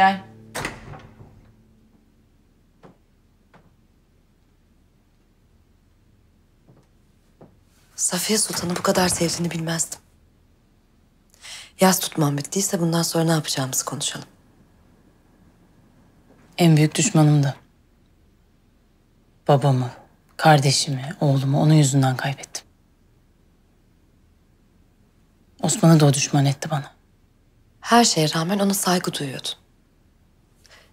Gel. Safiye Sultan'ı bu kadar sevdiğini bilmezdim. Yaz tutmam bittiyse bundan sonra ne yapacağımızı konuşalım. En büyük düşmanımdı. Babamı, kardeşimi, oğlumu onun yüzünden kaybettim. Osman'ı da o düşman etti bana. Her şeye rağmen ona saygı duyuyordun.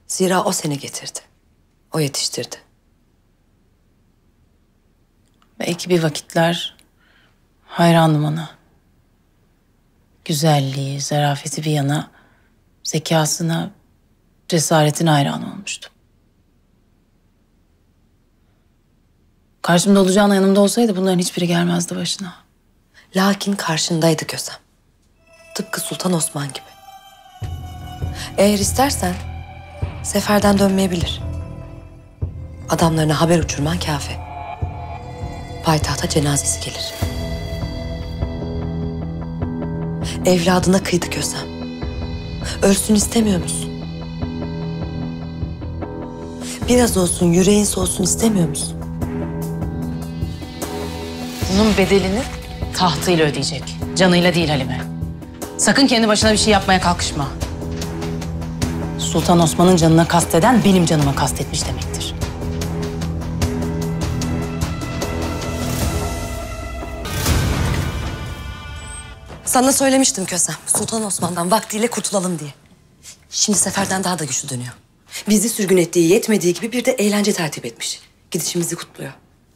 Zira o seni getirdi. O yetiştirdi. Belki bir vakitler hayrandım ona. Güzelliği, zarafeti bir yana, zekasına, cesaretine hayran olmuştum. Karşımda olacağına yanımda olsaydı bunların hiçbiri gelmezdi başına. Lakin karşındaydı Kösem. Tıpkı Sultan Osman gibi. Eğer istersen seferden dönmeyebilir. Adamlarına haber uçurman kafi. Payitahta cenazesi gelir. Evladına kıydı Kösem. Ölsün istemiyor musun? Biraz olsun yüreğin soğusun istemiyor musun? Bunun bedelini tahtıyla ödeyecek. Canıyla değil Halime. Sakın kendi başına bir şey yapmaya kalkışma. Sultan Osman'ın canına kasteden benim canıma kastetmiş demektir. Sana söylemiştim Kösem. Sultan Osman'dan vaktiyle kurtulalım diye. Şimdi seferden daha da güçlü dönüyor. Bizi sürgün ettiği yetmediği gibi bir de eğlence tertip etmiş. Gidişimizi kutluyor.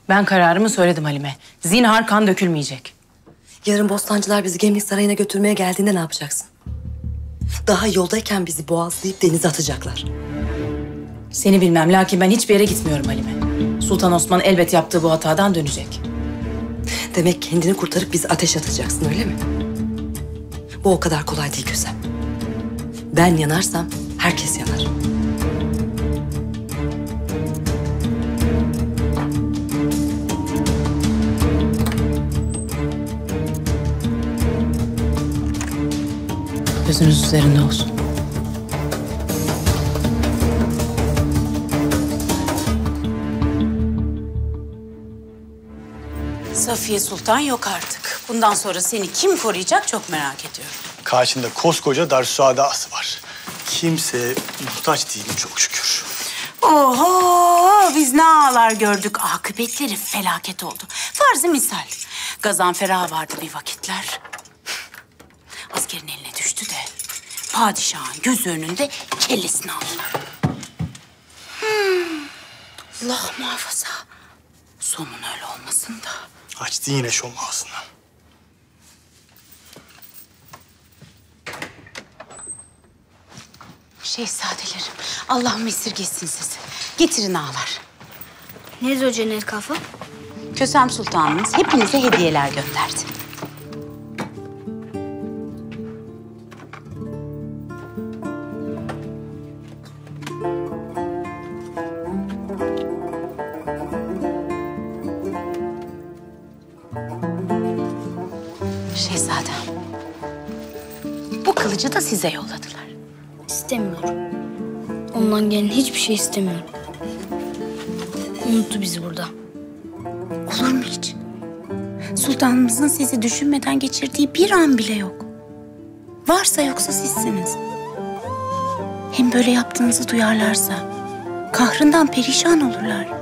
Ben kararımı söyledim Halime. Zinhar kan dökülmeyecek. Yarın bostancılar bizi Gemlik Sarayı'na götürmeye geldiğinde ne yapacaksın? Daha yoldayken bizi boğazlayıp denize atacaklar. Seni bilmem lakin ben hiçbir yere gitmiyorum Halime. Sultan Osman elbet yaptığı bu hatadan dönecek. Demek kendini kurtarıp bizi ateş atacaksın öyle mi? Bu o kadar kolay değil Kösem. Ben yanarsam herkes yanar. Gözünüz üzerinde olsun. Safiye Sultan yok artık. Bundan sonra seni kim koruyacak çok merak ediyorum. Karşında koskoca Darüssuada'sı var. Kimse muhtaç değilim çok şükür. Oho biz ne ağlar gördük. Akıbetleri felaket oldu. Farzı misal. Gazanfer ağa vardı bir vakitler. Askerin eline padişahın gözü önünde kellesini aldılar. Hmm. Allah muhafaza. Sonun öyle olmasın da. Açtın yine şom ağzını. Şehzadelerim, Allah'ım esirgesin sizi. Getirin ağlar. Nedir o cennet kafa? Kösem Sultanımız hepinize hediyeler gönderdi. Şehzadem. Bu kılıcı da size yolladılar. İstemiyorum. Ondan gelen hiçbir şey istemiyorum. Unuttu bizi burada. Olur mu hiç? Sultanımızın sizi düşünmeden geçirdiği bir an bile yok. Varsa yoksa sizsiniz. Hem böyle yaptığınızı duyarlarsa kahrından perişan olurlar.